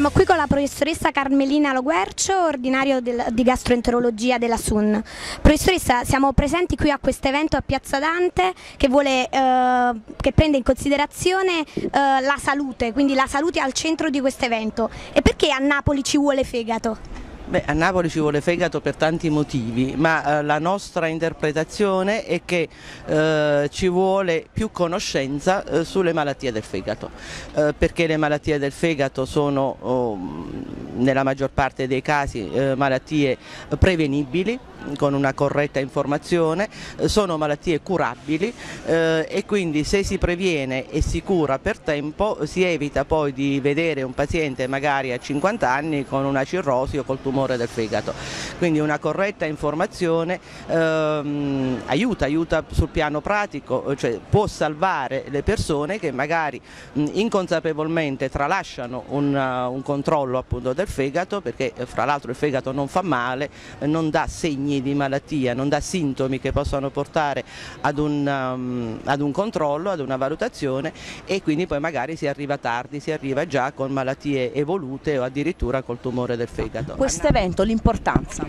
Siamo qui con la professoressa Carmelina Loguercio, ordinario del, di gastroenterologia della SUN. Professoressa, siamo presenti qui a questo evento a Piazza Dante che, vuole, eh, che prende in considerazione eh, la salute, quindi la salute al centro di questo evento. E perché a Napoli ci vuole fegato? Beh, a Napoli ci vuole fegato per tanti motivi, ma eh, la nostra interpretazione è che eh, ci vuole più conoscenza eh, sulle malattie del fegato, eh, perché le malattie del fegato sono oh, nella maggior parte dei casi eh, malattie prevenibili, con una corretta informazione, eh, sono malattie curabili eh, e quindi se si previene e si cura per tempo si evita poi di vedere un paziente magari a 50 anni con una cirrosi o col tumore del fegato. Quindi una corretta informazione ehm, aiuta, aiuta sul piano pratico, cioè può salvare le persone che magari mh, inconsapevolmente tralasciano un, uh, un controllo appunto del fegato perché fra l'altro il fegato non fa male, non dà segni segni di malattia, non dà sintomi che possano portare ad un, um, ad un controllo, ad una valutazione e quindi poi magari si arriva tardi, si arriva già con malattie evolute o addirittura col tumore del fegato. Questo evento, l'importanza?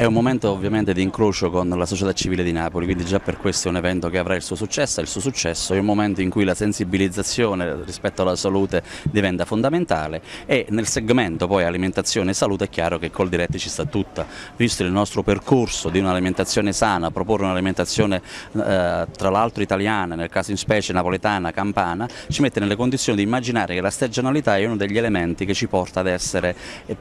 È un momento ovviamente di incrocio con la società civile di Napoli, quindi già per questo è un evento che avrà il suo successo il suo successo è un momento in cui la sensibilizzazione rispetto alla salute diventa fondamentale e nel segmento poi alimentazione e salute è chiaro che col diretti ci sta tutta, visto il nostro percorso di un'alimentazione sana, proporre un'alimentazione eh, tra l'altro italiana, nel caso in specie napoletana, campana, ci mette nelle condizioni di immaginare che la stagionalità è uno degli elementi che ci porta ad, essere, eh,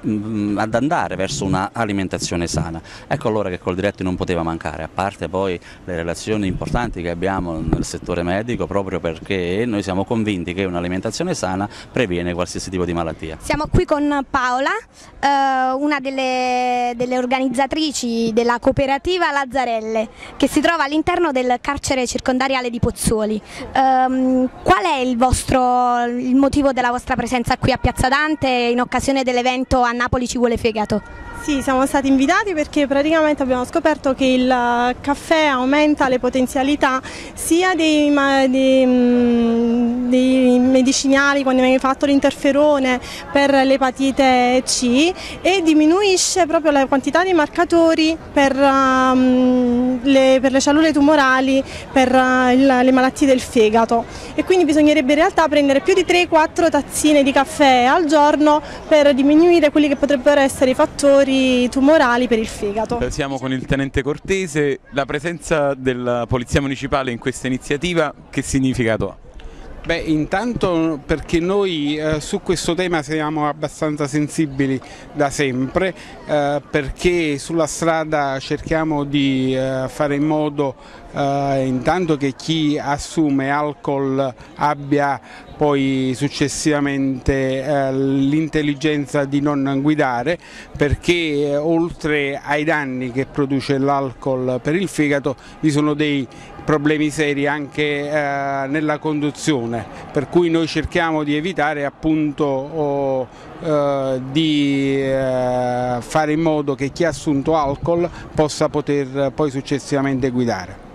ad andare verso un'alimentazione sana. Ecco allora che col diretto non poteva mancare, a parte poi le relazioni importanti che abbiamo nel settore medico proprio perché noi siamo convinti che un'alimentazione sana previene qualsiasi tipo di malattia. Siamo qui con Paola, eh, una delle, delle organizzatrici della cooperativa Lazzarelle che si trova all'interno del carcere circondariale di Pozzuoli. Um, qual è il, vostro, il motivo della vostra presenza qui a Piazza Dante in occasione dell'evento A Napoli ci vuole fegato? Sì, siamo stati invitati perché praticamente abbiamo scoperto che il caffè aumenta le potenzialità sia dei, dei, mm, dei medicinali quando viene fatto l'interferone per l'epatite C e diminuisce proprio la quantità di marcatori per, um, le, per le, cellule tumorali, per uh, il, le malattie del fegato e quindi bisognerebbe in realtà prendere più di 3-4 tazzine di caffè al giorno per diminuire quelli che potrebbero essere i fattori tumorali per il fegato. Siamo con il tenente Cortese, la presenza della Polizia Municipale in questa iniziativa che significato ha? Beh, intanto perché noi eh, su questo tema siamo abbastanza sensibili da sempre, eh, perché sulla strada cerchiamo di eh, fare in modo eh, intanto che chi assume alcol abbia poi successivamente eh, l'intelligenza di non guidare perché eh, oltre ai danni che produce l'alcol per il fegato vi sono dei problemi seri anche eh, nella conduzione per cui noi cerchiamo di evitare appunto oh, di fare in modo che chi ha assunto alcol possa poter poi successivamente guidare.